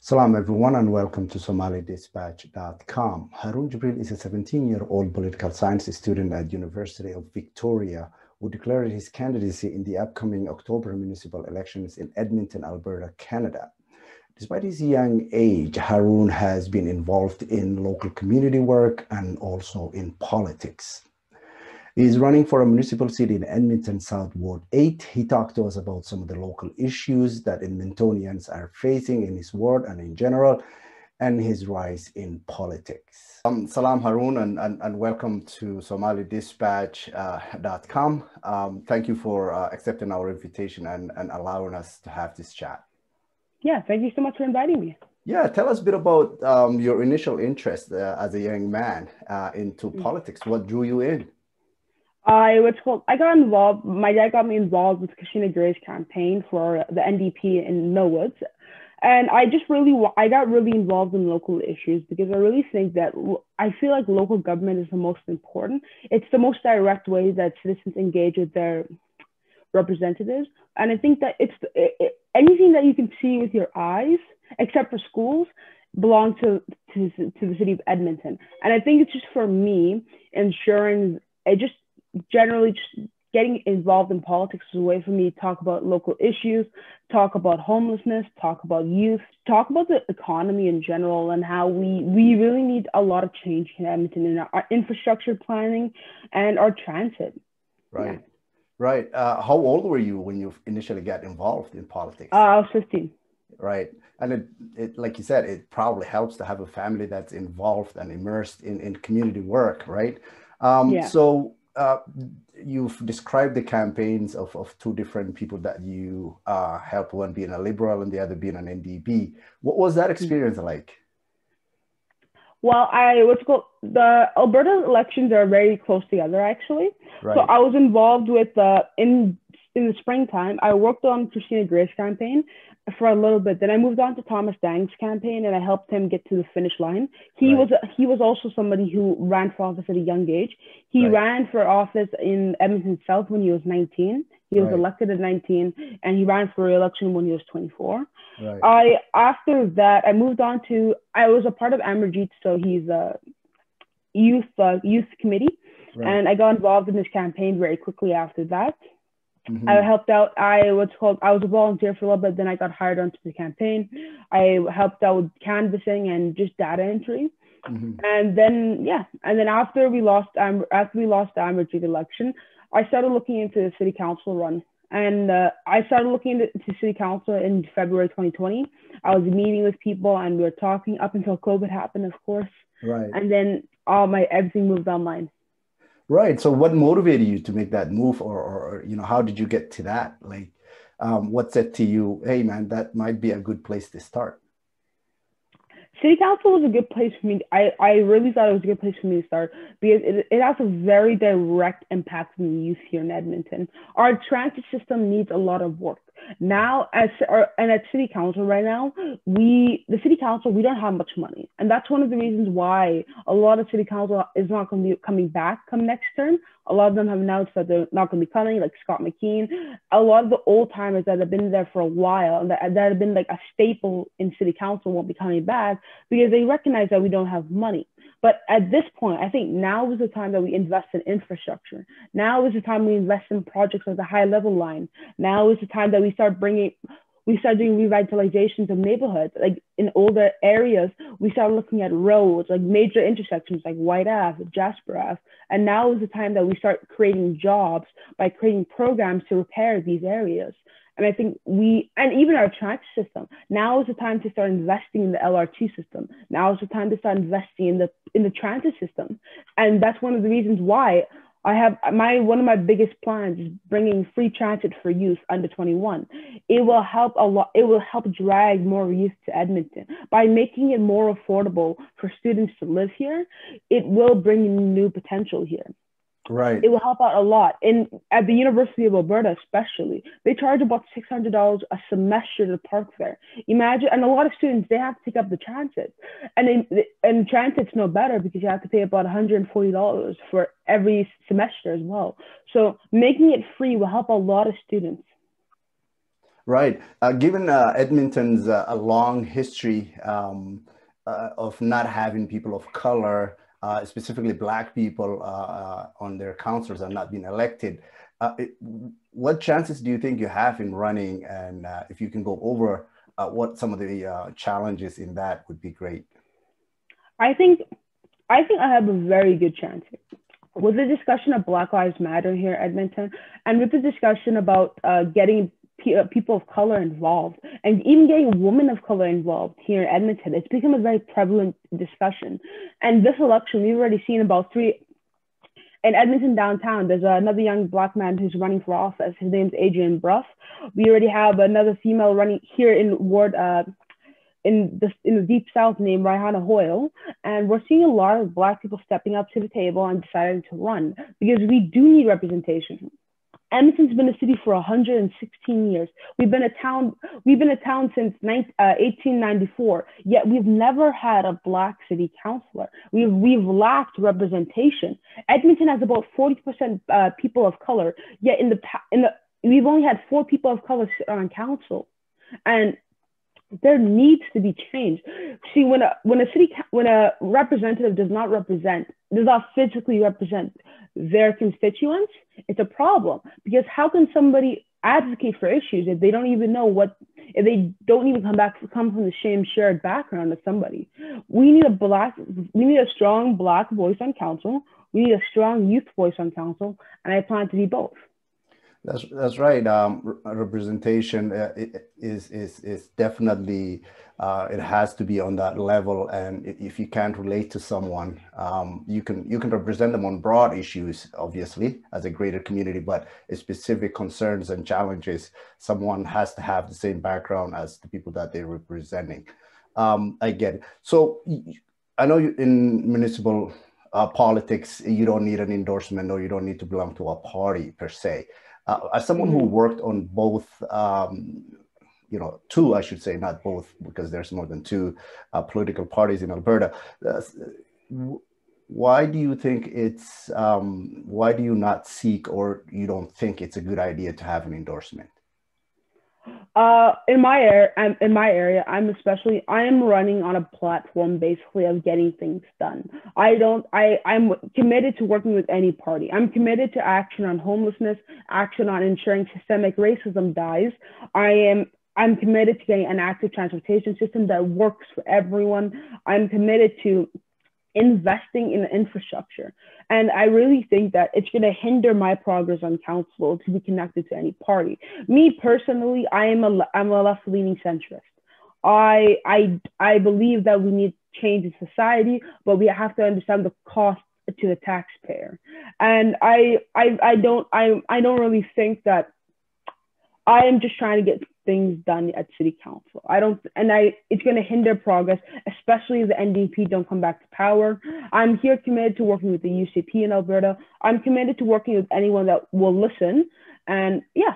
Salam everyone and welcome to SomaliDispatch.com. Harun Jibril is a 17-year-old political science student at University of Victoria who declared his candidacy in the upcoming October municipal elections in Edmonton, Alberta, Canada. Despite his young age, Harun has been involved in local community work and also in politics. He is running for a municipal seat in Edmonton South Ward 8. He talked to us about some of the local issues that Edmontonians are facing in his ward and in general, and his rise in politics. Um, Salam Harun, and, and, and welcome to SomaliDispatch.com. Uh, um, thank you for uh, accepting our invitation and, and allowing us to have this chat. Yeah, thank you so much for inviting me. Yeah, tell us a bit about um, your initial interest uh, as a young man uh, into mm-hmm. politics. What drew you in? I was told I got involved. My dad got me involved with Christina Gray's campaign for the NDP in Millwoods, and I just really I got really involved in local issues because I really think that I feel like local government is the most important. It's the most direct way that citizens engage with their representatives, and I think that it's it, it, anything that you can see with your eyes, except for schools, belong to, to to the city of Edmonton. And I think it's just for me ensuring it just generally just getting involved in politics is a way for me to talk about local issues, talk about homelessness, talk about youth, talk about the economy in general and how we, we really need a lot of change in Edmonton in our, infrastructure planning and our transit. Right. Yeah. Right. Uh, how old were you when you initially got involved in politics? Uh, I was 15. Right. And it, it, like you said, it probably helps to have a family that's involved and immersed in, in community work, right? Um, yeah. So uh, you've described the campaigns of, of two different people that you uh, helped, one being a liberal and the other being an NDP. What was that mm-hmm. experience like? Well, I was go the Alberta elections are very close together actually. Right. So I was involved with uh, in in the springtime. I worked on Christina Gray's campaign, for a little bit. Then I moved on to Thomas Dang's campaign, and I helped him get to the finish line. He right. was he was also somebody who ran for office at a young age. He right. ran for office in Edmonton South when he was 19. He was right. elected at 19, and he ran for re-election when he was 24. I after that I moved on to I was a part of Amarjeet, so he's a youth uh, youth committee, and I got involved in his campaign very quickly after that. Mm-hmm. I helped out. I was called. I was a volunteer for a little bit. Then I got hired onto the campaign. I helped out with canvassing and just data entry. Mm-hmm. And then yeah, and then after we lost, um, after we lost the Amarjeet election, I started looking into the city council run. And uh, I started looking into city council in February 2020. I was meeting with people and we were talking up until COVID happened, of course. Right. And then all my everything moved online. Right. So, what motivated you to make that move, or, or you know, how did you get to that? Like, um, what said to you, "Hey, man, that might be a good place to start"? City Council was a good place for me. I, I really thought it was a good place for me to start because it, it has a very direct impact on the youth here in Edmonton. Our transit system needs a lot of work now as or, and at city council right now we the city council we don't have much money and that's one of the reasons why a lot of city council is not going to be coming back come next term a lot of them have announced that they're not going to be coming like Scott McKeen a lot of the old timers that have been there for a while and that, that have been like a staple in city council won't be coming back because they recognize that we don't have money but at this point, I think now is the time that we invest in infrastructure. Now is the time we invest in projects like the high level line. Now is the time that we start bringing, we start doing revitalizations of neighborhoods. Like in older areas, we start looking at roads, like major intersections like Whyte Ave, Jasper Ave. And now is the time that we start creating jobs by creating programs to repair these areas. And I think we, and even our transit system, now is the time to start investing in the LRT system. Now is the time to start investing in the in the transit system, and that's one of the reasons why I have my one of my biggest plans is bringing free transit for youth under 21. It will help a lot. It will help drag more youth to Edmonton by making it more affordable for students to live here. It will bring new potential here. Right. It will help out a lot. In at the University of Alberta, especially, they charge about six hundred dollars a semester to park there. Imagine, and a lot of students they have to take up the transit, and in, and transit's no better because you have to pay about one hundred and forty dollars for every semester as well. So making it free will help a lot of students. Right. Uh, given uh, Edmonton's uh, a long history um, uh, of not having people of color, uh, specifically Black people, uh, on their councils and not being elected, it, what chances do you think you have in running? And if you can go over what some of the challenges in that would be great. I think, I think I have a very good chance with the discussion of Black Lives Matter here Edmonton, and with the discussion about uh, getting uh, people of color involved and even getting women of color involved here in Edmonton. It's become a very prevalent discussion. And this election, we've already seen about three in Edmonton downtown. There's another young black man who's running for office. His name's Adrian Bruff. We already have another female running here in Ward. Uh, in the in the deep south named Rhiannon Hoyle, and we're seeing a lot of black people stepping up to the table and deciding to run because we do need representation. Edmonton's been a city for 116 years. We've been a town. We've been a town since 19, uh, 1894. Yet we've never had a black city councilor. We've we've lacked representation. Edmonton has about 40% uh, people of color. Yet in the in the we've only had four people of color sit on council, and there needs to be change. See, when a when a city when a representative does not represent, does not physically represent their constituents, it's a problem. Because how can somebody advocate for issues if they don't even know what if they don't even come back come from the same shared background as somebody? We need a black we need a strong black voice on council. We need a strong youth voice on council. And i plan to be both that's that's right. Um, representation uh, is is is definitely uh, it has to be on that level. And if you can't relate to someone, um, you can you can represent them on broad issues, obviously, as a greater community. But specific concerns and challenges, someone has to have the same background as the people that they're representing. Um, I get it. So I know in municipal uh, politics, you don't need an endorsement or you don't need to belong to a party per se. Uh, as someone who mm-hmm. worked on both, um, you know, two, I should say, not both, because there's more than two uh, political parties in Alberta. Uh, why do you think it's, um, why do you not seek or you don't think it's a good idea to have an endorsement? Uh, in my area, in my area, I'm especially I am running on a platform basically of getting things done. I don't. I I'm committed to working with any party. I'm committed to action on homelessness, action on ensuring systemic racism dies. I am. I'm committed to getting an active transportation system that works for everyone. I'm committed to investing in the infrastructure. And I really think that it's going to hinder my progress on council to be connected to any party. Me personally, I am a I'm a left leaning centrist. I I I believe that we need change in society, but we have to understand the cost to the taxpayer. And I I I don't I I don't really think that I am just trying to get things done at city council. I don't, and I, it's going to hinder progress, especially if the NDP don't come back to power. I'm here committed to working with the UCP in Alberta. I'm committed to working with anyone that will listen. And yeah.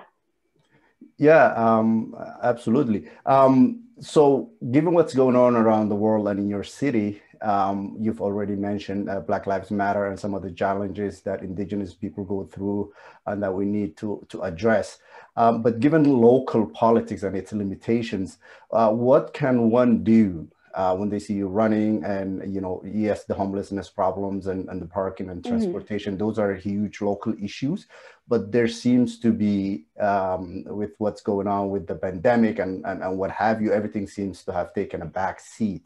Yeah, um, absolutely. Um, so, given what's going on around the world and in your city, um, you've already mentioned uh, Black Lives Matter and some of the challenges that Indigenous people go through and that we need to, to address. Um, but given local politics and its limitations, uh, what can one do uh, when they see you running and, you know, yes, the homelessness problems and, and the parking and mm-hmm. transportation, mm-hmm. those are huge local issues. But there seems to be, um, with what's going on with the pandemic and, and, and what have you, everything seems to have taken a back seat.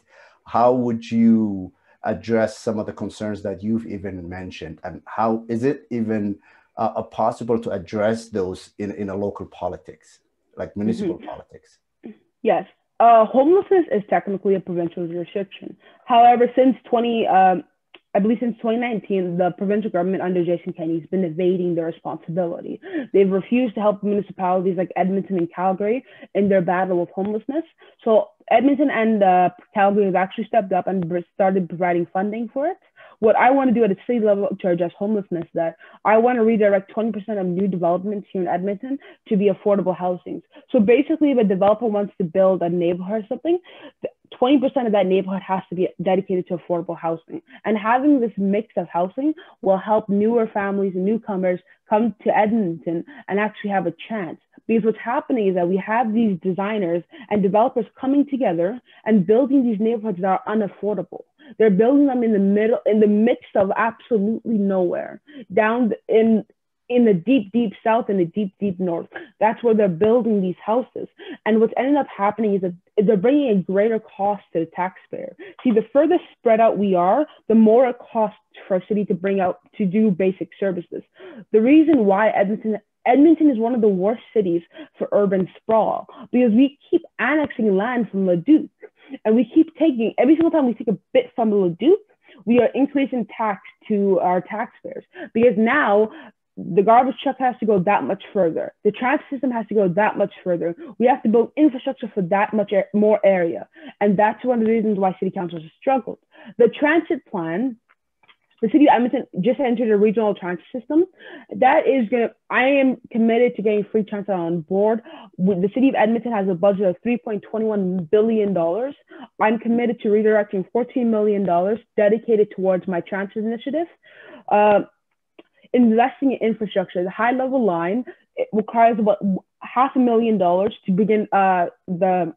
How would you address some of the concerns that you've even mentioned? And how is it even uh, possible to address those in, in a local politics, like municipal mm-hmm. politics? Yes. Uh, homelessness is technically a provincial jurisdiction. However, since 20, um, I believe since 2019, the provincial government under Jason Kenney has been evading their responsibility. They've refused to help municipalities like Edmonton and Calgary in their battle with homelessness. So Edmonton and uh, Calgary have actually stepped up and started providing funding for it what I want to do at a city level to address homelessness, is that I want to redirect 20% of new developments here in Edmonton to be affordable housings. So basically, if a developer wants to build a neighborhood or something, 20% of that neighborhood has to be dedicated to affordable housing. And having this mix of housing will help newer families and newcomers come to Edmonton and actually have a chance. Because what's happening is that we have these designers and developers coming together and building these neighborhoods that are unaffordable. They're building them in the middle, in the midst of absolutely nowhere, down in in the deep, deep south and the deep, deep north. That's where they're building these houses. And what's ended up happening is that they're bringing a greater cost to the taxpayer. See, the further spread out we are, the more it costs for a city to bring out to do basic services. The reason why Edmonton Edmonton is one of the worst cities for urban sprawl because we keep annexing land from Leduc and we keep taking every single time we take a bit from Leduc, we are increasing tax to our taxpayers because now the garbage truck has to go that much further. The transit system has to go that much further. We have to build infrastructure for that much more area. And that's one of the reasons why city councils have struggled. The transit plan, the city of Edmonton just entered a regional transit system. That is going to, I am committed to getting free transit on board. The city of Edmonton has a budget of $3.21 billion. I'm committed to redirecting $14 million dedicated towards my transit initiative. Uh, investing in infrastructure. The high level line requires about half a million dollars to begin uh, the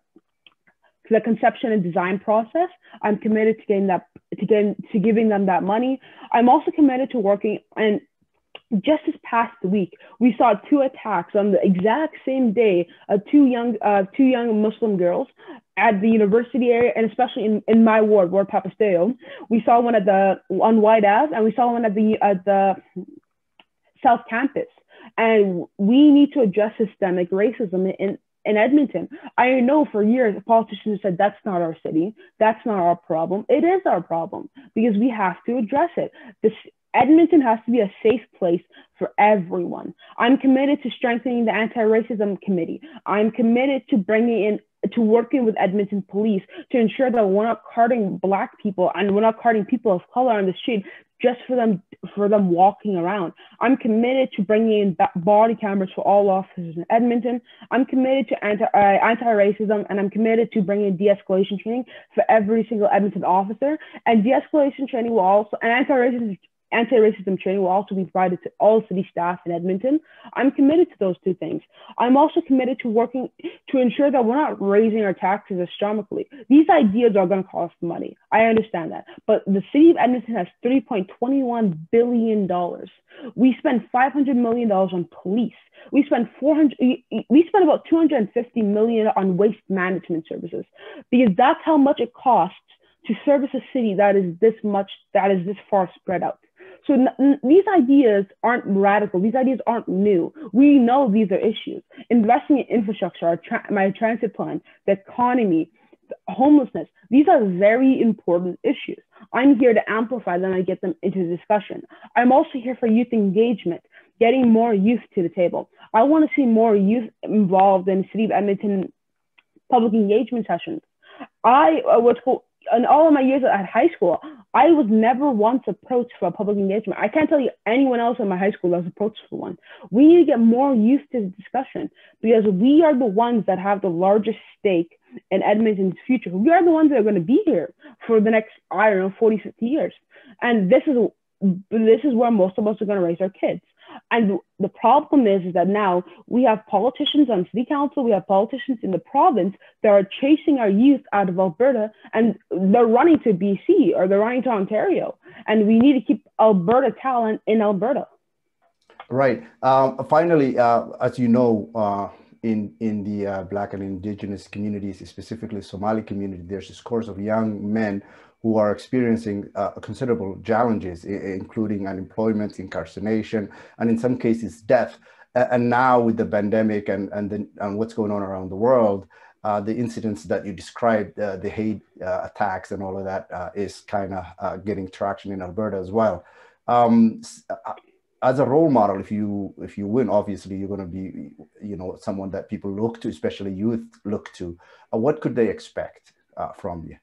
the conception and design process. I'm committed to getting that to getting to giving them that money. I'm also committed to working and just this past week, we saw two attacks on the exact same day of two young uh, two young Muslim girls at the university area, and especially in, in my ward, Ward papastew. We saw one at the on Whyte Ave, and we saw one at the at the South Campus. And we need to address systemic racism in, in Edmonton. I know for years politicians have said that's not our city, that's not our problem. It is our problem because we have to address it. This Edmonton has to be a safe place for everyone. I'm committed to strengthening the anti-racism committee. I'm committed to bringing in to working with Edmonton police to ensure that we're not carding black people and we're not carding people of color on the street just for them for them walking around. I'm committed to bringing in body cameras for all officers in Edmonton. I'm committed to anti uh, anti-racism, and I'm committed to bringing in de-escalation training for every single Edmonton officer. And de-escalation training will also and anti-racism Anti-racism training will also be provided to all city staff in Edmonton. I'm committed to those two things. I'm also committed to working to ensure that we're not raising our taxes astronomically. These ideas are going to cost money. I understand that. But the city of Edmonton has $3.21 billion. We spend $500 million on police. We spend 400, we spend about 250 million on waste management services because that's how much it costs to service a city that is this much, that is this far spread out. So n- these ideas aren't radical. These ideas aren't new. We know these are issues. Investing in infrastructure, tra- my transit plan, the economy, homelessness, these are very important issues. I'm here to amplify them and get them into discussion. I'm also here for youth engagement, getting more youth to the table. I want to see more youth involved in City of Edmonton public engagement sessions. I uh, was in all of my years at high school, I was never once approached for a public engagement. I can't tell you anyone else in my high school that was approached for one. We need to get more used to the discussion because we are the ones that have the largest stake in Edmonton's future. We are the ones that are going to be here for the next, I don't know, 40, 50 years. And this is this is where most of us are going to raise our kids. And the problem is, is that now we have politicians on city council, we have politicians in the province that are chasing our youth out of Alberta and they're running to BC or they're running to Ontario. And we need to keep Alberta talent in Alberta. Right. Um, finally, uh, as you know, uh, in in the uh, Black and Indigenous communities, specifically Somali community, there's this course of young men who are experiencing uh, considerable challenges, including unemployment, incarceration, and in some cases death. And now with the pandemic and, and, the, and what's going on around the world, uh, the incidents that you described, uh, the hate uh, attacks and all of that uh, is kind of uh, getting traction in Alberta as well. Um, as a role model, if you if you win, obviously you're going to be, you know, someone that people look to, especially youth look to. what could they expect from you?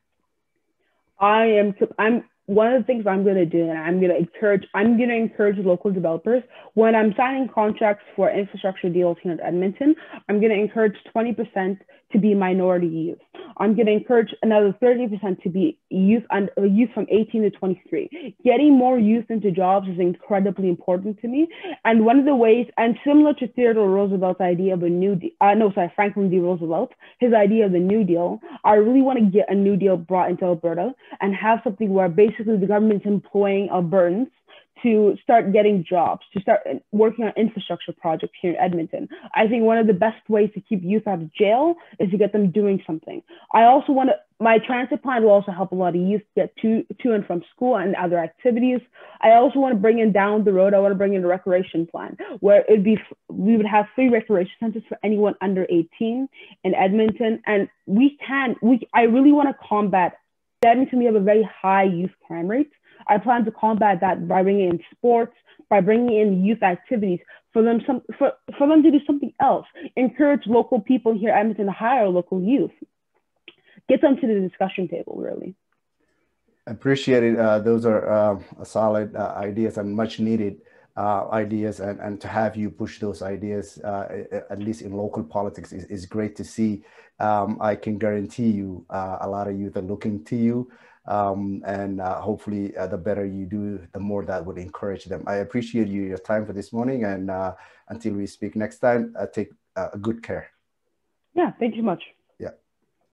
I am I'm one of the things I'm going to do, and I'm going to encourage, I'm going to encourage local developers when I'm signing contracts for infrastructure deals here in Edmonton. I'm going to encourage 20% to be minority youth. I'm going to encourage another 30% to be youth and uh, youth from 18 to 23. Getting more youth into jobs is incredibly important to me. And one of the ways, and similar to Theodore Roosevelt's idea of a new, deal, uh, no, sorry, Franklin D. Roosevelt, his idea of the New Deal, I really want to get a New Deal brought into Alberta and have something where basically the government's employing Albertans to start getting jobs, to start uh, working on infrastructure projects here in Edmonton. I think one of the best ways to keep youth out of jail is to get them doing something. I also want to, my transit plan will also help a lot of youth get to, to and from school and other activities. I also want to bring in down the road, I want to bring in a recreation plan where it'd be, we would have free recreation centers for anyone under 18 in Edmonton. And we can, we, I really want to combat, Edmonton, we have a very high youth crime rate. I plan to combat that by bringing in sports, by bringing in youth activities for them some for, for them to do something else. Encourage local people here at Edmonton to hire local youth. Get them to the discussion table, really. Appreciate it. Uh, those are uh, solid uh, ideas and much needed uh, ideas, and, and to have you push those ideas, uh, at least in local politics, is, is great to see. Um, I can guarantee you uh, a lot of youth are looking to you. Um, and uh, hopefully uh, the better you do, the more that would encourage them. I appreciate you, your time for this morning. And uh, until we speak next time, uh, take uh, good care. Yeah, thank you much.